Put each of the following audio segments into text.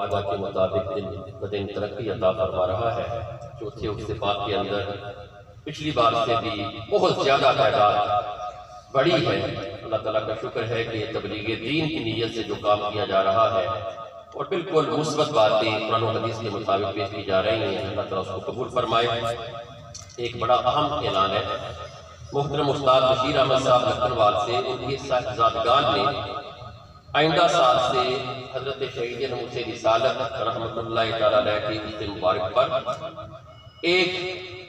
وعدہ کے مطابق دن بدن ترقی عطا فرما رہا ہے۔ چوتھے اقتفاق کے اندر پچھلی بار سے بھی بہت زیادہ تعداد بڑی ہے۔ اللہ تعالیٰ کا شکر ہے کہ تبلیغ دین کی نیت سے جو کام کیا جا رہا ہے اور بالکل مثبت باتیں قرآن و حدیث کے مطابق پیش کی جا رہی ہیں۔ اللہ تعالیٰ اس کو قبول فرمائے۔ ایک بڑا اہم اعلان ہے۔ محترم استاد بشیر احمد صاحب لکھنوال سے ان کے صاحبزادگان نے آئندہ سال سے حضرت شہید نموس رسالت رحمت اللہ تعالیٰ علیہ کی عید مبارک پر ایک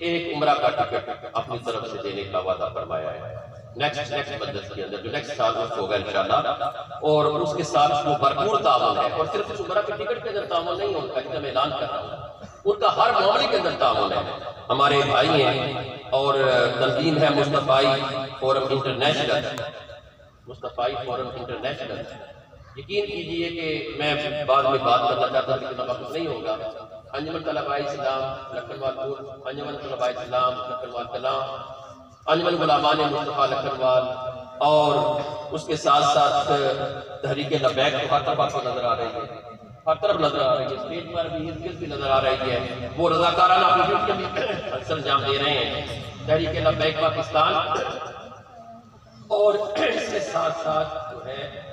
ایک عمرہ کا ٹکٹ اپنی طرف سے دینے کا وعدہ فرمایا ہے۔ نیکسٹ نیکسٹ مجلس کے اندر جو نیکسٹ سال میں ہوگا انشاءاللہ۔ اور اس کے ساتھ وہ بھرپور تعاون ہے اور صرف اس عمرہ کے ٹکٹ کے اندر تعاون نہیں ہوتا جسے میں اعلان کر رہا ہوں۔ ان کا ہر معاملے کے اندر تعاون ہے۔ ہمارے بھائی ہیں اور تنظیم ہے Mustafa forum international. Mustafa forum international. یقین کیجیے کہ میں بعد میں بات کرنا چاہتا ہوں، لیکن وقت نہیں ہوگا۔ انجمن طلباء اسلام لکھنوال پور انجمن طلباء اسلام لکھنوال کلام، انجمن غلامان مصطفیٰ لکھنوال اور اس کے ساتھ ساتھ تحریک لبیک تو ہر طرف آپ کو نظر آ رہی ہے۔ ہر طرف نظر آ رہی ہے۔ اسٹیج پر بھی ہرگز بھی نظر آ رہی ہے۔ وہ رضاکارانہ اپنی ڈیوٹی بھی اکثر انجام دے رہے ہیں۔ تحریک لبیک، پاکستان۔ اور اس کے ساتھ ساتھ جو ہے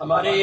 ہمارے